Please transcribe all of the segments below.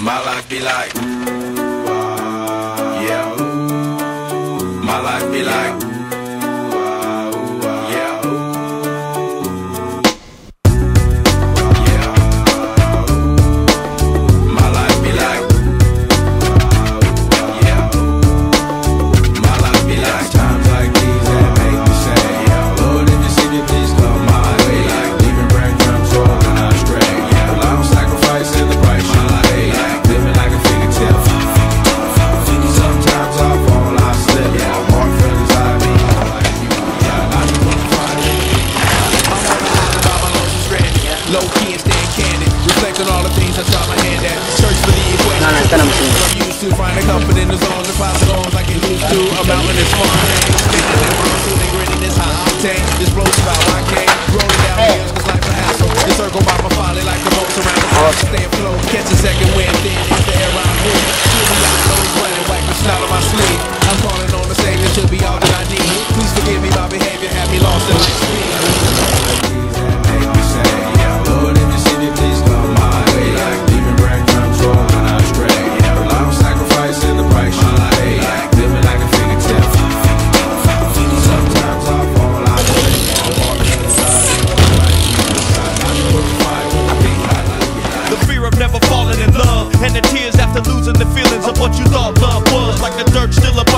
My life be like.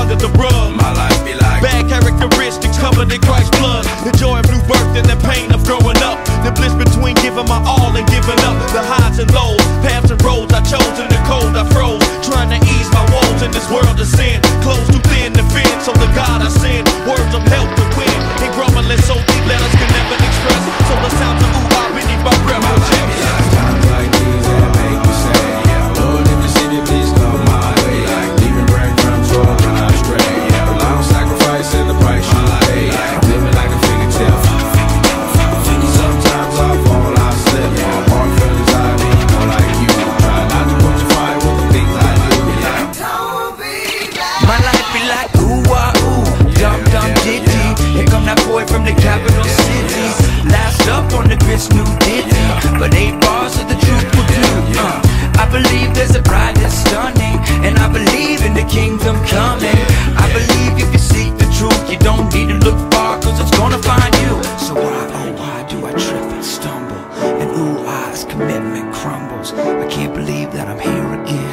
under the rug. My life be like bad characteristics covered in Christ's blood. The joy of new birth and the pain of growing up. The bliss between giving my all and giving up. The highs and lows, paths and roads I chose in the cold I froze. Trying to ease my walls in this world of sin. Close too thin to fit, so the God I send. Words of help to win. And grumbling so deep, letters can never express. So the sounds of ooh, I really my breath. bride that's stunning. And I believe in the kingdom coming. I believe if you seek the truth You don't need to look far cause it's gonna find you. So why, oh why do I trip and stumble? And ooh, eyes, commitment crumbles. I can't believe that I'm here again.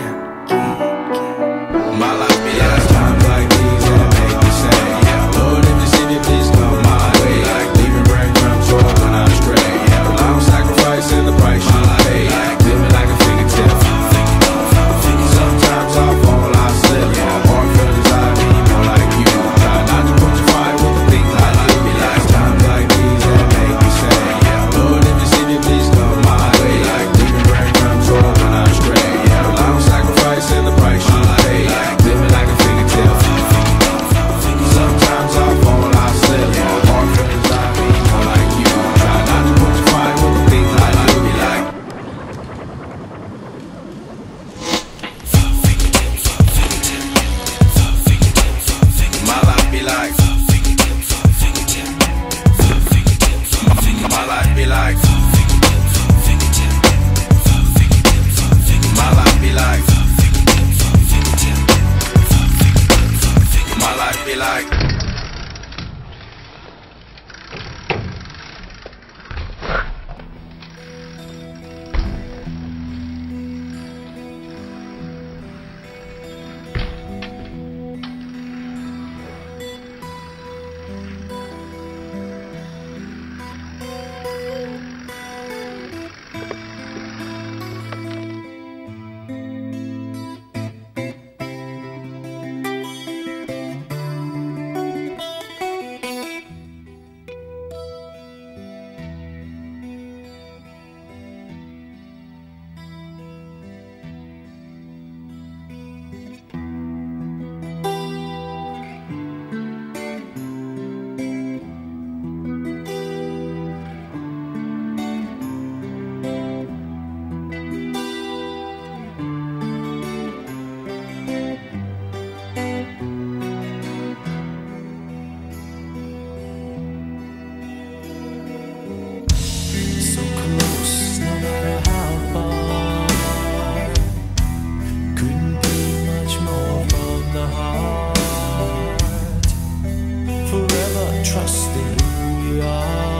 trust in who we are,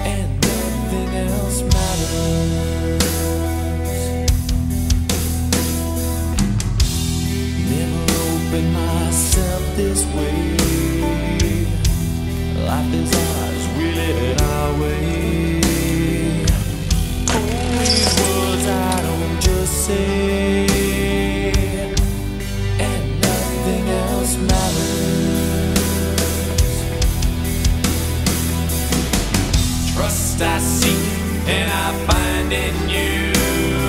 and nothing else matters. Never open myself this way. Life is ours, We live it our way? I seek and I find in you.